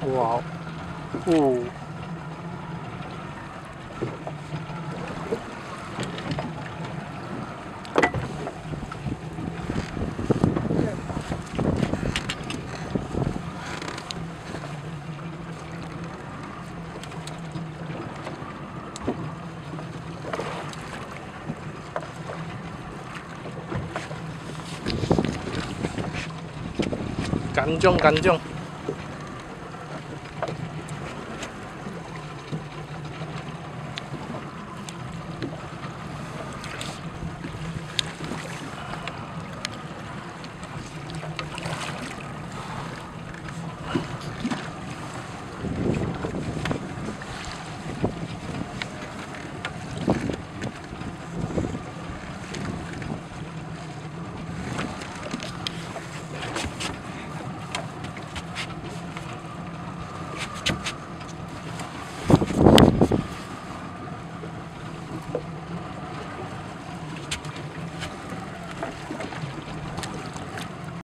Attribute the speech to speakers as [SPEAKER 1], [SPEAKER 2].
[SPEAKER 1] Wow. Ooh. Ganjong, ganjong.